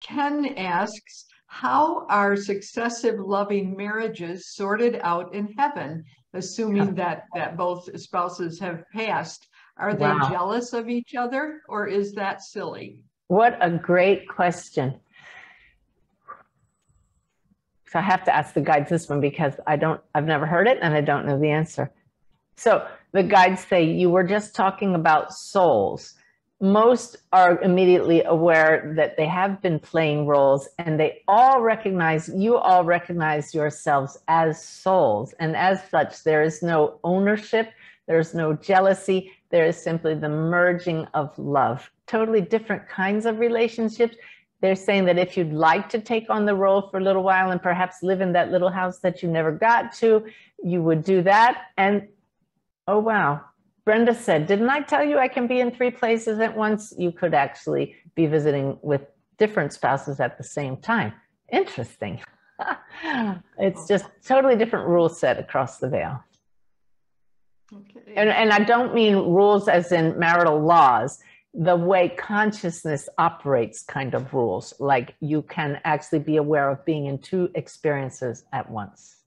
Ken asks, how are successive loving marriages sorted out in heaven, assuming that that both spouses have passed? Are they Wow. jealous of each other or is that silly? What a great question. So I have to ask the guides this one because I don't, I've never heard it and I don't know the answer. So the guides say you were just talking about souls. Most are immediately aware that they have been playing roles and they all recognize, you all recognize yourselves as souls. And as such, there is no ownership, there's no jealousy, there is simply the merging of love. Totally different kinds of relationships. They're saying that if you'd like to take on the role for a little while and perhaps live in that little house that you never got to, you would do that. And oh, wow. Brenda said, Didn't I tell you I can be in three places at once? You could actually be visiting with different spouses at the same time. Interesting. it's just totally different rule set across the veil. Okay. And, and I don't mean rules as in marital laws, the way consciousness operates kind of rules, like you can actually be aware of being in two experiences at once.